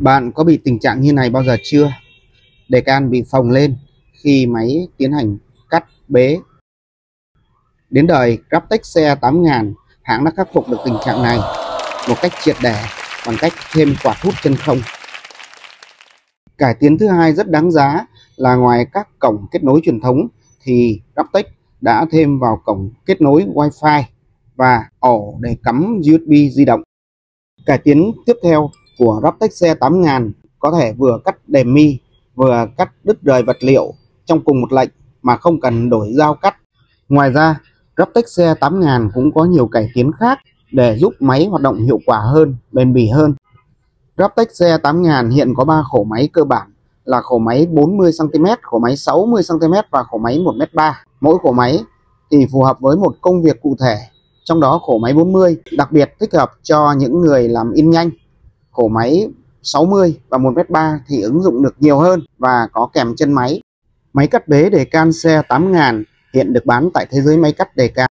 Bạn có bị tình trạng như này bao giờ chưa? Đề can bị phồng lên khi máy tiến hành cắt bế. Đến đời Graptech xe 8000, hãng đã khắc phục được tình trạng này một cách triệt để bằng cách thêm quạt hút chân không. Cải tiến thứ hai rất đáng giá là ngoài các cổng kết nối truyền thống thì Graptech đã thêm vào cổng kết nối Wi-Fi và ổ để cắm USB di động. Cải tiến tiếp theo của Raptex xe 8000 có thể vừa cắt đèm mi vừa cắt đứt rời vật liệu trong cùng một lệnh mà không cần đổi dao cắt. Ngoài ra, Raptex xe 8000 cũng có nhiều cải tiến khác để giúp máy hoạt động hiệu quả hơn, bền bỉ hơn. Raptex xe 8000 hiện có 3 khổ máy cơ bản là khổ máy 40cm, khổ máy 60cm và khổ máy 1m3. Mỗi khổ máy thì phù hợp với một công việc cụ thể, trong đó khổ máy 40 đặc biệt thích hợp cho những người làm in nhanh cổ máy 60 và 1m3 thì ứng dụng được nhiều hơn và có kèm chân máy. Máy cắt bế đề can xe 8000 hiện được bán tại thế giới máy cắt đề can.